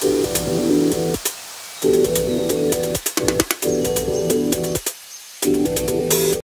Música